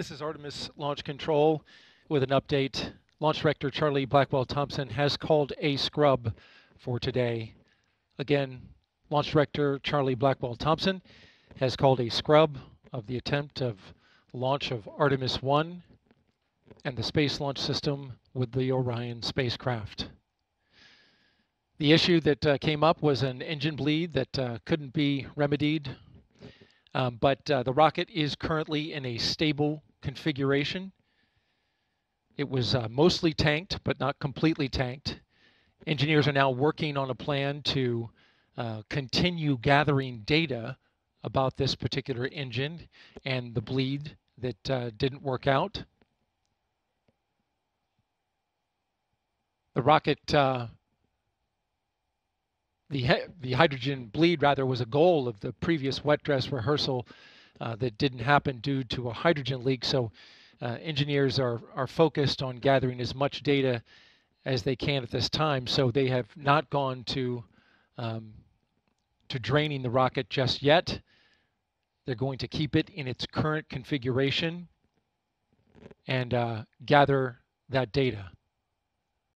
This is Artemis Launch Control with an update. Launch Director Charlie Blackwell Thompson has called a scrub for today. Again, Launch Director Charlie Blackwell Thompson has called a scrub of the attempt of launch of Artemis 1 and the Space Launch System with the Orion spacecraft. The issue that uh, came up was an engine bleed that uh, couldn't be remedied, um, but uh, the rocket is currently in a stable configuration. It was uh, mostly tanked, but not completely tanked. Engineers are now working on a plan to uh, continue gathering data about this particular engine and the bleed that uh, didn't work out. The rocket, uh, the, the hydrogen bleed rather was a goal of the previous wet dress rehearsal that didn't happen due to a hydrogen leak. So uh, engineers are, are focused on gathering as much data as they can at this time. So they have not gone to um, to draining the rocket just yet. They're going to keep it in its current configuration and uh, gather that data.